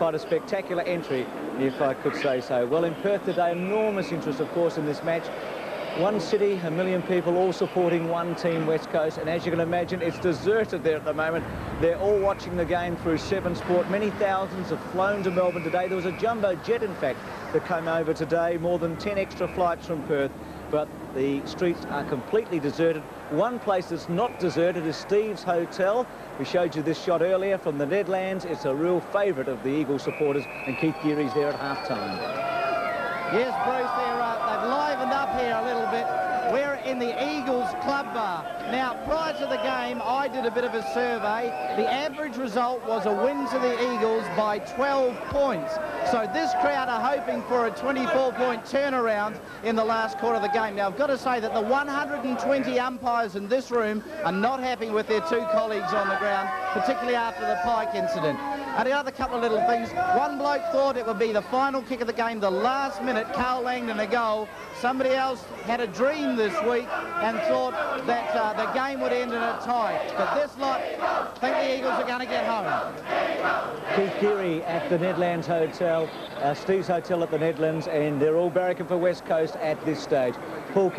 quite a spectacular entry, if I could say so. Well, in Perth today, enormous interest, of course, in this match. One city, a million people all supporting one team, West Coast, and as you can imagine, it's deserted there at the moment. They're all watching the game through Seven Sport. Many thousands have flown to Melbourne today. There was a jumbo jet, in fact, that came over today, more than 10 extra flights from Perth, but the streets are completely deserted. One place that's not deserted is Steve's Hotel. We showed you this shot earlier from the Nedlands. It's a real favourite of the Eagles supporters, and Keith Geary's there at half-time. Yes, Bruce, they're, uh, they've livened up here a little bit. We're in the Eagles Club Bar. Now, prior to the game, I did a bit of a survey. The average result was a win to the Eagles by 12 points. So this crowd are hoping for a 24-point turnaround in the last quarter of the game. Now, I've got to say that the 120 umpires in this room are not happy with their two colleagues on the ground, particularly after the Pike incident. And the other couple of little things. One bloke thought it would be the final kick of the game, the last minute, Karl Langdon a goal. Somebody else had a dream this week and thought that uh, the game would end in a tie. But this lot think the Eagles are going to get home. Keith Geary at the Nedlands Hotel, uh, Steve's Hotel at the Nedlands, and they're all barracking for West Coast at this stage. Paul